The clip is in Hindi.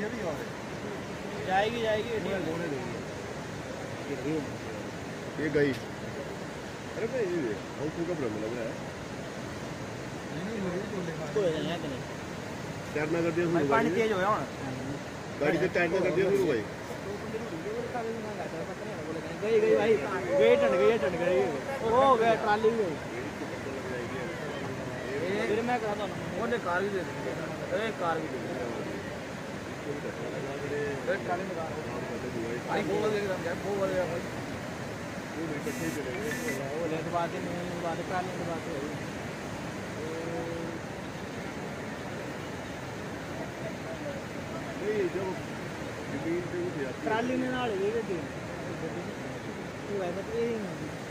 ये भी और जाएगी जाएगी होने देगी ये गई। अरे भाई ये देख बहुत फूका प्रॉब्लम लग रहा है। टायर ना कर दिया उसने पानी तेज हो गया गाड़ी से टायर ना कर दिया उसने भाई। गई गई भाई। गई टन गई टन गई वो गया ट्राली गई। फिर मैं कहता हूँ। वो कार भी दे कार भी दे। वो ले बात ही नहीं बात ट्राली की बात है नहीं जब जमीन पे उठ जाती है ट्राली में ਨਾਲ ਇਹ ਗੱਡੀ ਉਹ ਹੈ ਬਸ ਇਹ